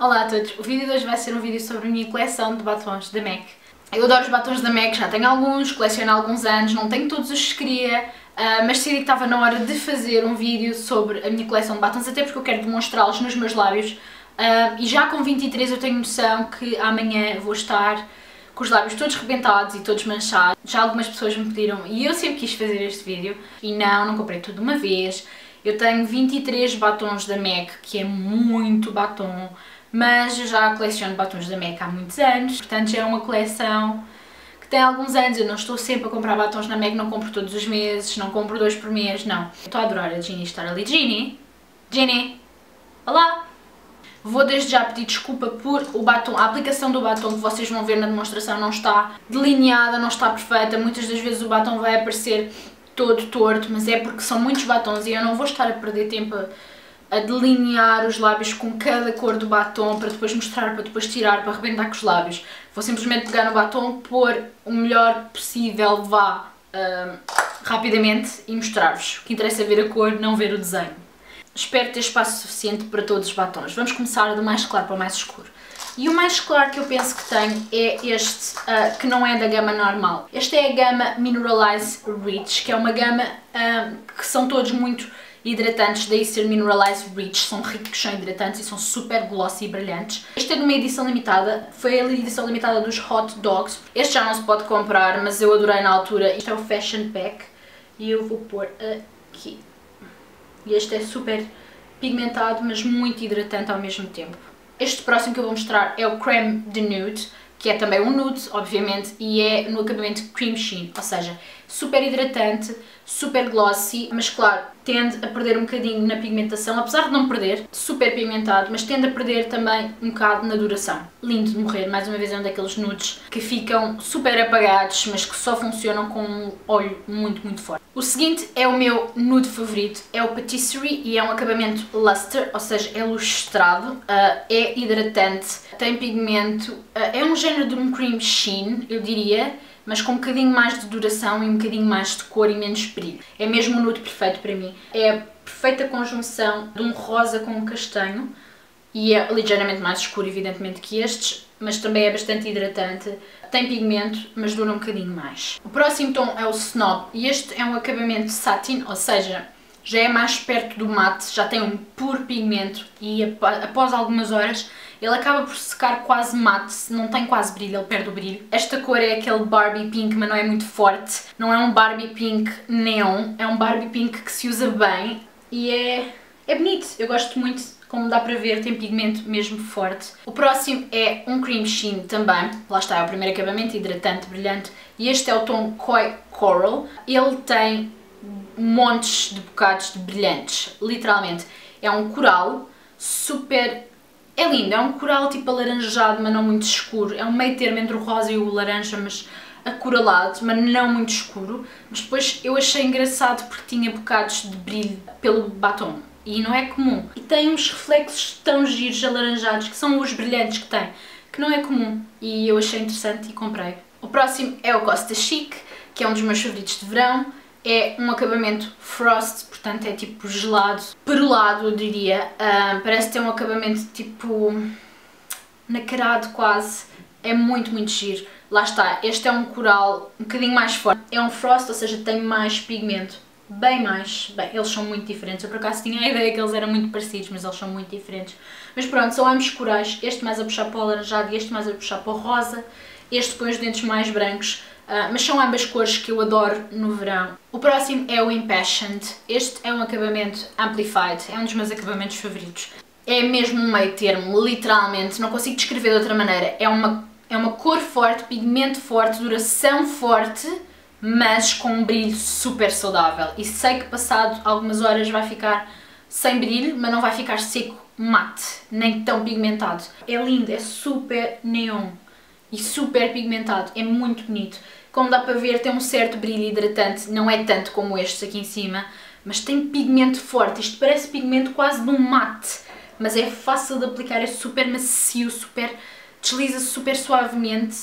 Olá a todos, o vídeo de hoje vai ser um vídeo sobre a minha coleção de batons da MAC. Eu adoro os batons da MAC, já tenho alguns, coleciono há alguns anos, não tenho todos os que queria, uh, mas decidi que estava na hora de fazer um vídeo sobre a minha coleção de batons, até porque eu quero demonstrá-los nos meus lábios. Uh, e já com 23 eu tenho noção que amanhã vou estar com os lábios todos rebentados e todos manchados. Já algumas pessoas me pediram e eu sempre quis fazer este vídeo e não, não comprei tudo de uma vez. Eu tenho 23 batons da MAC, que é muito batom, mas eu já coleciono batons da MAC há muitos anos, portanto já é uma coleção que tem alguns anos. Eu não estou sempre a comprar batons na MAC, não compro todos os meses, não compro dois por mês, não. Estou a adorar a Ginny estar ali. Ginny? Ginny? Olá! Vou desde já pedir desculpa por o batom, a aplicação do batom que vocês vão ver na demonstração não está delineada, não está perfeita, muitas das vezes o batom vai aparecer todo torto, mas é porque são muitos batons e eu não vou estar a perder tempo a, a delinear os lábios com cada cor do batom para depois mostrar, para depois tirar, para arrebentar com os lábios. Vou simplesmente pegar no batom, pôr o melhor possível, vá, uh, rapidamente e mostrar-vos. O que interessa é ver a cor, não ver o desenho. Espero ter espaço suficiente para todos os batons. Vamos começar do mais claro para o mais escuro. E o mais claro que eu penso que tenho é este, uh, que não é da gama normal. Este é a gama Mineralize Rich, que é uma gama uh, que são todos muito hidratantes, daí ser Mineralize Rich, são ricos, são hidratantes e são super glossy e brilhantes. Este é de uma edição limitada, foi a edição limitada dos Hot Dogs. Este já não se pode comprar, mas eu adorei na altura. Este é o Fashion Pack e eu vou pôr aqui. E este é super pigmentado, mas muito hidratante ao mesmo tempo. Este próximo que eu vou mostrar é o Creme de Nude, que é também um nude, obviamente, e é no acabamento Cream Sheen, ou seja, super hidratante, super glossy, mas claro, tende a perder um bocadinho na pigmentação, apesar de não perder, super pigmentado, mas tende a perder também um bocado na duração. Lindo de morrer, mais uma vez é um daqueles nudes que ficam super apagados, mas que só funcionam com um olho muito, muito forte. O seguinte é o meu nude favorito, é o Patisserie e é um acabamento luster, ou seja, é lustrado, uh, é hidratante, tem pigmento, uh, é um género de um cream sheen, eu diria, mas com um bocadinho mais de duração e um bocadinho mais de cor e menos brilho. É mesmo o nude perfeito para mim. É a perfeita conjunção de um rosa com um castanho e é ligeiramente mais escuro, evidentemente, que estes, mas também é bastante hidratante. Tem pigmento, mas dura um bocadinho mais. O próximo tom é o Snob e este é um acabamento satin, ou seja, já é mais perto do mate, já tem um puro pigmento e após algumas horas ele acaba por secar quase mate, não tem quase brilho, ele perde o brilho. Esta cor é aquele Barbie Pink, mas não é muito forte. Não é um Barbie Pink neon, é um Barbie Pink que se usa bem e é, é bonito. Eu gosto muito, como dá para ver, tem pigmento mesmo forte. O próximo é um Cream Sheen também. Lá está, é o primeiro acabamento, hidratante, brilhante. E este é o tom Koi Coral. Ele tem montes de bocados de brilhantes, literalmente. É um coral super é lindo, é um coral tipo alaranjado, mas não muito escuro. É um meio termo entre o rosa e o laranja, mas acoralado, mas não muito escuro. Mas depois eu achei engraçado porque tinha bocados de brilho pelo batom. E não é comum. E tem uns reflexos tão giros alaranjados, que são os brilhantes que tem, que não é comum. E eu achei interessante e comprei. O próximo é o Costa Chic, que é um dos meus favoritos de verão é um acabamento frost, portanto é tipo gelado, perolado eu diria, uh, parece ter um acabamento tipo nacarado quase, é muito muito giro. Lá está, este é um coral um bocadinho mais forte, é um frost, ou seja, tem mais pigmento, bem mais, bem, eles são muito diferentes, eu por acaso tinha a ideia que eles eram muito parecidos, mas eles são muito diferentes. Mas pronto, são ambos corais, este mais a puxar para o alaranjado e este mais a puxar para o rosa, este põe os dentes mais brancos, Uh, mas são ambas cores que eu adoro no verão. O próximo é o Impassioned. Este é um acabamento Amplified, é um dos meus acabamentos favoritos. É mesmo um meio termo, literalmente, não consigo descrever de outra maneira. É uma, é uma cor forte, pigmento forte, duração forte, mas com um brilho super saudável. E sei que passado algumas horas vai ficar sem brilho, mas não vai ficar seco mate, nem tão pigmentado. É lindo, é super neon e super pigmentado, é muito bonito. Como dá para ver, tem um certo brilho hidratante, não é tanto como estes aqui em cima, mas tem pigmento forte. Isto parece pigmento quase de um mate, mas é fácil de aplicar, é super macio, super desliza super suavemente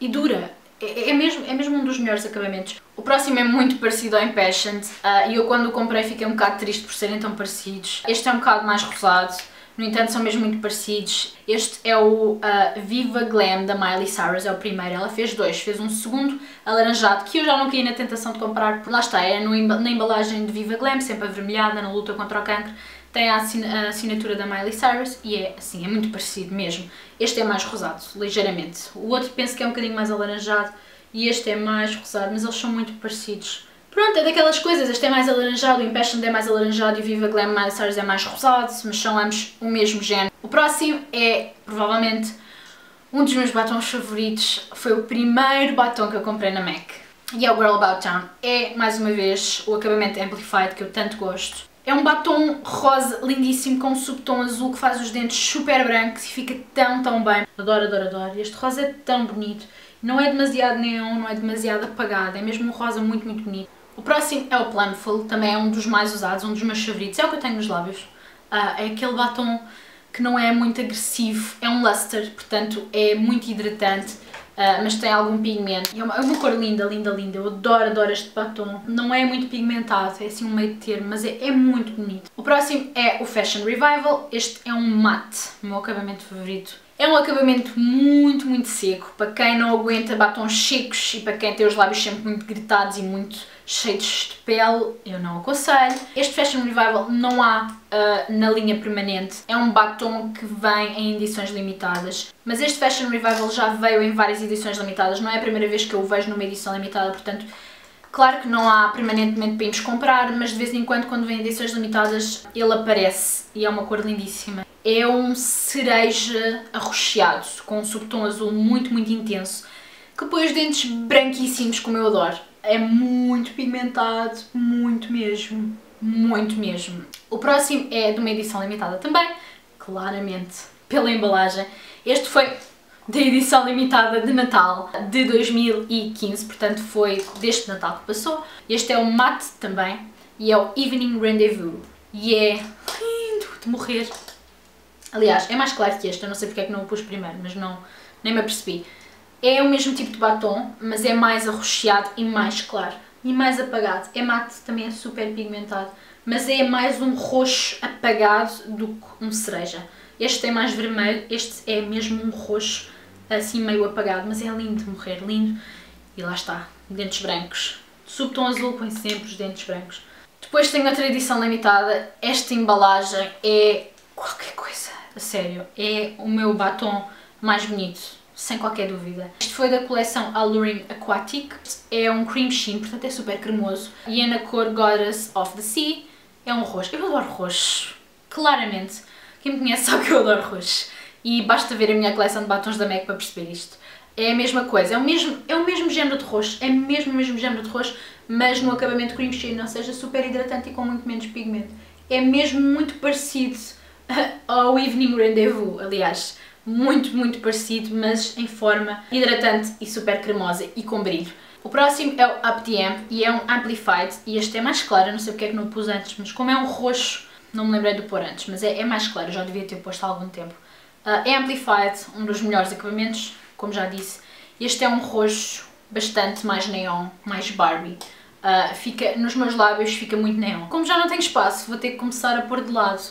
e dura. É, é, mesmo, é mesmo um dos melhores acabamentos. O próximo é muito parecido ao Impassioned uh, e eu quando o comprei fiquei um bocado triste por serem tão parecidos. Este é um bocado mais rosado, no entanto são mesmo muito parecidos. Este é o uh, Viva Glam da Miley Cyrus, é o primeiro, ela fez dois, fez um segundo alaranjado que eu já não caí na tentação de comprar, porque lá está, é no, na embalagem de Viva Glam, sempre avermelhada, na luta contra o cancro, tem a, assinatura da Miley Cyrus e é assim, é muito parecido mesmo. Este é mais rosado, ligeiramente. O outro penso que é um bocadinho mais alaranjado e este é mais rosado, mas eles são muito parecidos. Pronto, é daquelas coisas, este é mais alaranjado, o Impassioned é mais alaranjado e o Viva Glam Cyrus é mais rosado, mas são ambos o mesmo género. O próximo é, provavelmente, um dos meus batons favoritos, foi o primeiro batom que eu comprei na MAC. E é o Girl About Town. É, mais uma vez, o acabamento Amplified que eu tanto gosto. É um batom rosa lindíssimo com um subtom azul que faz os dentes super brancos e fica tão, tão bem. Adoro, adoro, adoro. Este rosa é tão bonito. Não é demasiado neon, não é demasiado apagado, é mesmo um rosa muito, muito bonito. O próximo é o Plumful, também é um dos mais usados, um dos meus favoritos, é o que eu tenho nos lábios. Uh, é aquele batom que não é muito agressivo, é um luster, portanto é muito hidratante, uh, mas tem algum pigmento. É uma, é uma, cor linda, linda, linda, eu adoro, adoro este batom. Não é muito pigmentado, é assim um meio termo, mas é, é muito bonito. O próximo é o Fashion Revival, este é um matte, o meu acabamento favorito. É um acabamento muito, muito seco, para quem não aguenta batons secos e para quem tem os lábios sempre muito gritados e muito cheios de pele, eu não aconselho. Este Fashion Revival não há uh, na linha permanente, é um batom que vem em edições limitadas, mas este Fashion Revival já veio em várias edições limitadas, não é a primeira vez que eu o vejo numa edição limitada, portanto Claro que não há permanentemente para irmos comprar, mas de vez em quando, quando vem edições limitadas, ele aparece e é uma cor lindíssima. É um cereja arroxeado, com um subtom azul muito, muito intenso, que põe os dentes branquíssimos, como eu adoro. É muito pigmentado, muito mesmo, muito mesmo. O próximo é de uma edição limitada também, claramente, pela embalagem. Este foi da edição limitada de Natal de 2015, portanto foi deste Natal que passou. Este é o Matte também e é o Evening Rendezvous e é lindo de morrer. Aliás, é mais claro que este, eu não sei porque é que não o pus primeiro, mas não, nem me apercebi. É o mesmo tipo de batom, mas é mais arroxeado e mais claro. E mais apagado. É mate, também é super pigmentado, mas é mais um roxo apagado do que um cereja. Este tem mais vermelho, este é mesmo um roxo assim meio apagado, mas é lindo de morrer, lindo. E lá está, dentes brancos. Subtom azul põe sempre os dentes brancos. Depois tenho outra edição limitada. Esta embalagem é qualquer coisa, a sério. É o meu batom mais bonito, sem qualquer dúvida. Este foi da coleção Alluring Aquatic. É um cream sheen, portanto é super cremoso. E é na cor Goddess of the Sea. É um roxo. Eu adoro roxo, claramente. Quem me conhece sabe que eu adoro roxo e basta ver a minha coleção de batons da MAC para perceber isto. É a mesma coisa, é o mesmo, é o mesmo género de roxo, é mesmo o mesmo género de roxo, mas no acabamento cream sheen, ou seja, super hidratante e com muito menos pigmento. É mesmo muito parecido ao Evening Rendezvous, aliás, muito, muito parecido, mas em forma hidratante e super cremosa e com brilho. O próximo é o Up The Amp e é um Amplified e este é mais claro, não sei porque é que não o pus antes, mas como é um roxo, não me lembrei de pôr antes, mas é, é mais claro, já devia ter posto há algum tempo. Uh, Amplified, um dos melhores acabamentos, como já disse. Este é um roxo bastante mais neon, mais Barbie. Uh, fica, nos meus lábios fica muito neon. Como já não tenho espaço, vou ter que começar a pôr de lado.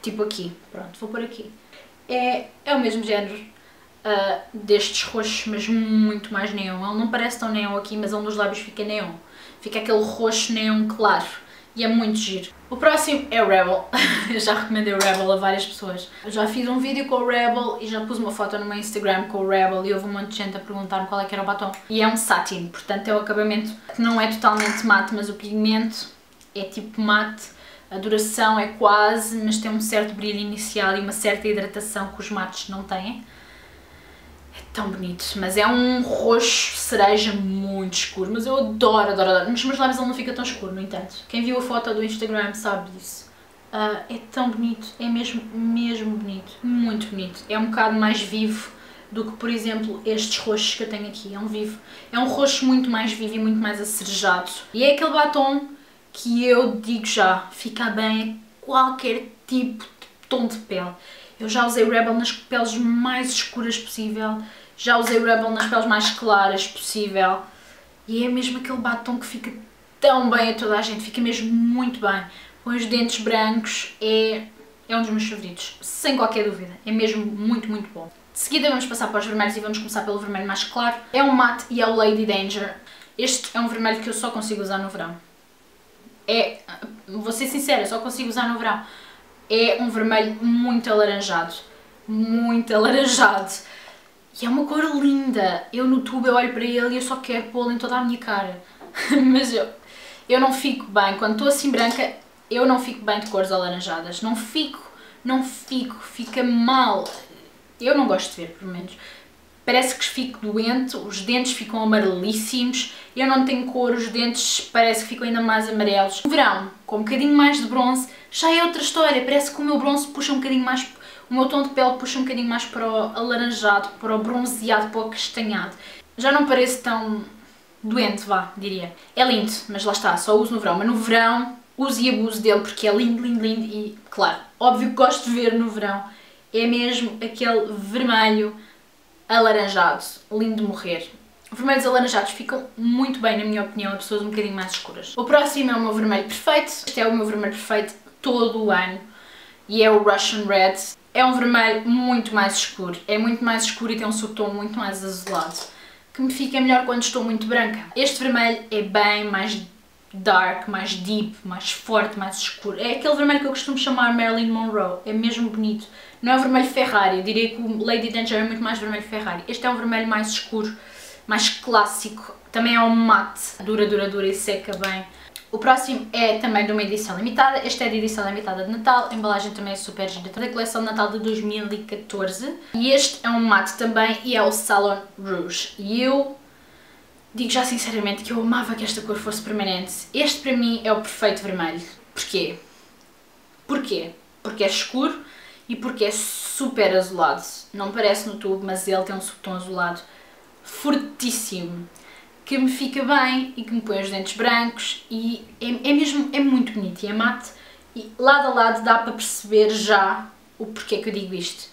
Tipo aqui. Pronto, vou pôr aqui. É, é o mesmo género uh, destes roxos, mas muito mais neon. Ele não parece tão neon aqui, mas um dos lábios fica neon. Fica aquele roxo neon claro e é muito giro. O próximo é o Rebel. eu já recomendei o Rebel a várias pessoas. Eu já fiz um vídeo com o Rebel e já pus uma foto no meu Instagram com o Rebel e houve um monte de gente a perguntar-me qual é que era o batom. E é um satin, portanto é o acabamento que não é totalmente mate, mas o pigmento é tipo mate. A duração é quase, mas tem um certo brilho inicial e uma certa hidratação que os mates não têm. É tão bonito, mas é um roxo cereja muito escuro, mas eu adoro, adoro, adoro. Nos meus lábios ele não fica tão escuro, no entanto. Quem viu a foto do Instagram sabe disso. Uh, é tão bonito, é mesmo, mesmo bonito, muito bonito. É um bocado mais vivo do que, por exemplo, estes roxos que eu tenho aqui. É um vivo, é um roxo muito mais vivo e muito mais acerejado. E é aquele batom que eu digo já, fica bem a qualquer tipo de tom de pele. Eu já usei Rebel nas peles mais escuras possível, já usei Rebel nas peles mais claras possível e é mesmo aquele batom que fica tão bem a toda a gente, fica mesmo muito bem. Com os dentes brancos é, é um dos meus favoritos, sem qualquer dúvida. É mesmo muito, muito bom. De seguida vamos passar para os vermelhos e vamos começar pelo vermelho mais claro. É um matte e é o Lady Danger. Este é um vermelho que eu só consigo usar no verão. É, vou ser sincera, só consigo usar no verão. É um vermelho muito alaranjado. Muito alaranjado. E é uma cor linda. Eu no tubo eu olho para ele e eu só quero pô-lo em toda a minha cara. Mas eu, eu não fico bem. Quando estou assim branca, eu não fico bem de cores alaranjadas. Não fico, não fico. Fica mal. Eu não gosto de ver, pelo menos. Parece que fico doente, os dentes ficam amarelíssimos, eu não tenho cor, os dentes parece que ficam ainda mais amarelos. No verão, com um bocadinho mais de bronze, já é outra história, parece que o meu bronze puxa um bocadinho mais, o meu tom de pele puxa um bocadinho mais para o alaranjado, para o bronzeado, para o castanhado. Já não parece tão doente, vá, diria. É lindo, mas lá está, só uso no verão, mas no verão uso e abuso dele porque é lindo, lindo, lindo e, claro, óbvio que gosto de ver no verão é mesmo aquele vermelho alaranjado, lindo de morrer. Vermelhos alaranjados ficam muito bem, na minha opinião, a pessoas um bocadinho mais escuras. O próximo é o meu vermelho perfeito. Este é o meu vermelho perfeito todo o ano. E é o Russian Red. É um vermelho muito mais escuro. É muito mais escuro e tem um subtom muito mais azulado. Que me fica melhor quando estou muito branca. Este vermelho é bem mais dark, mais deep, mais forte, mais escuro. É aquele vermelho que eu costumo chamar Marilyn Monroe. É mesmo bonito. Não é o vermelho Ferrari, eu diria que o Lady Danger é muito mais vermelho Ferrari. Este é um vermelho mais escuro, mais clássico. Também é um mate, dura, dura, dura e seca bem. O próximo é também de uma edição limitada. Este é de edição limitada de Natal. A embalagem também é super gira. Da coleção de Natal de 2014. E este é um mate também e é o Salon Rouge. E eu digo já sinceramente que eu amava que esta cor fosse permanente. Este para mim é o perfeito vermelho. Porquê? Porquê? Porque é escuro, e porque é super azulado. Não parece no tubo, mas ele tem um subtom azulado fortíssimo que me fica bem e que me põe os dentes brancos e é, é mesmo, é muito bonito e é mate e lado a lado dá para perceber já o porquê que eu digo isto.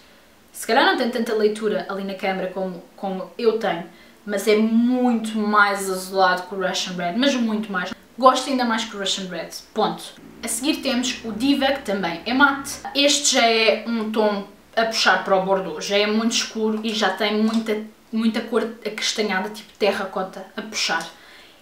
Se calhar não tem tanta leitura ali na câmera como, como eu tenho, mas é muito mais azulado que o Russian Red, mas muito mais. Gosto ainda mais que o Russian Red, ponto. A seguir temos o Diva, que também é mate. Este já é um tom a puxar para o Bordeaux, já é muito escuro e já tem muita, muita cor acastanhada, tipo terracota, a puxar.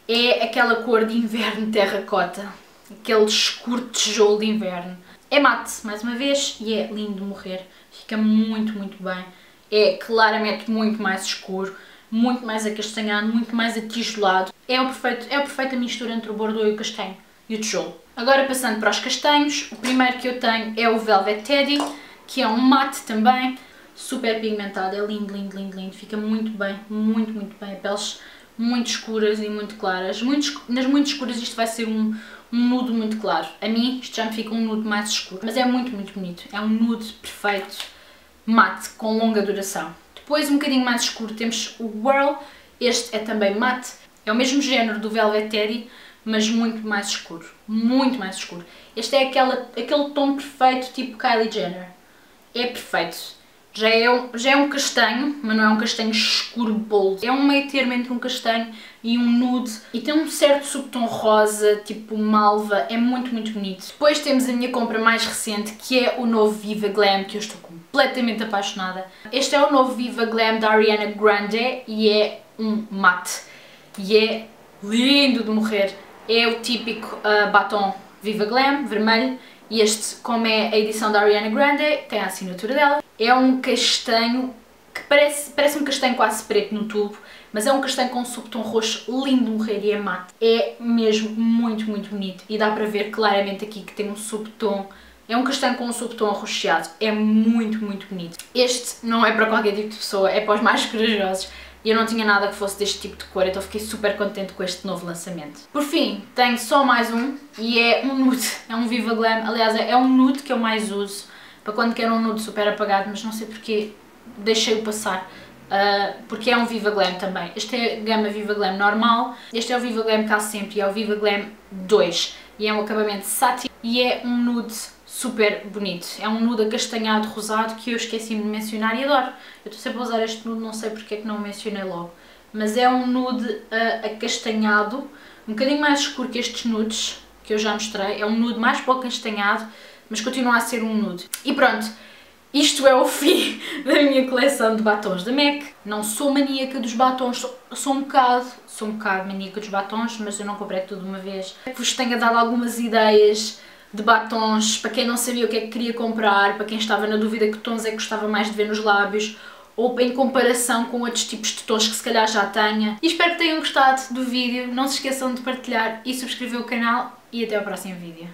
É aquela cor de inverno terracota, aquele escuro tijolo de inverno. É mate, mais uma vez, e é lindo de morrer. Fica muito, muito bem. É claramente muito mais escuro, muito mais acastanhado, muito mais atijolado. É, o perfeito, é a perfeita mistura entre o Bordeaux e o castanho e o tijolo. Agora passando para os castanhos, o primeiro que eu tenho é o Velvet Teddy, que é um mate também, super pigmentado, é lindo, lindo, lindo, lindo, fica muito bem, muito, muito bem, peles muito escuras e muito claras, muito, nas muito escuras isto vai ser um, um nude muito claro, a mim isto já me fica um nude mais escuro, mas é muito, muito bonito, é um nude perfeito, mate, com longa duração. Depois um bocadinho mais escuro temos o Whirl, este é também mate, é o mesmo género do Velvet Teddy, mas muito mais escuro, muito mais escuro. Este é aquela, aquele tom perfeito, tipo Kylie Jenner. É perfeito. Já é, um, já é um castanho, mas não é um castanho escuro bold. É um meio termo entre um castanho e um nude. E tem um certo subtom rosa, tipo malva. É muito, muito bonito. Depois temos a minha compra mais recente, que é o novo Viva Glam, que eu estou completamente apaixonada. Este é o novo Viva Glam da Ariana Grande e é um mate. E é lindo de morrer é o típico uh, batom Viva Glam, vermelho, e este, como é a edição da Ariana Grande, tem a assinatura dela. É um castanho que parece, parece um castanho quase preto no tubo, mas é um castanho com um subtom roxo lindo de morrer e é mate. É mesmo muito, muito bonito e dá para ver claramente aqui que tem um subtom é um castanho com um subtom arroxeado, é muito, muito bonito. Este não é para qualquer tipo de pessoa, é para os mais corajosos e eu não tinha nada que fosse deste tipo de cor, então fiquei super contente com este novo lançamento. Por fim, tenho só mais um e é um nude, é um Viva Glam, aliás é um nude que eu mais uso para quando quero um nude super apagado, mas não sei porque deixei-o passar. Uh, porque é um Viva Glam também. Este é a gama Viva Glam normal, este é o Viva Glam cá sempre e é o Viva Glam 2 e é um acabamento satin e é um nude super bonito. É um nude acastanhado rosado que eu esqueci-me de mencionar e adoro. Eu estou sempre a usar este nude, não sei porque é que não o mencionei logo. Mas é um nude uh, acastanhado, um bocadinho mais escuro que estes nudes que eu já mostrei. É um nude mais para o acastanhado, mas continua a ser um nude. E pronto, isto é o fim da minha coleção de batons da MAC. Não sou maníaca dos batons, sou, sou um bocado, sou um bocado maníaca dos batons, mas eu não comprei tudo de uma vez. Vos tenho dado algumas ideias de batons para quem não sabia o que é que queria comprar, para quem estava na dúvida que tons é que gostava mais de ver nos lábios, ou em comparação com outros tipos de tons que se calhar já tenha. E espero que tenham gostado do vídeo, não se esqueçam de partilhar e subscrever o canal e até ao próximo vídeo.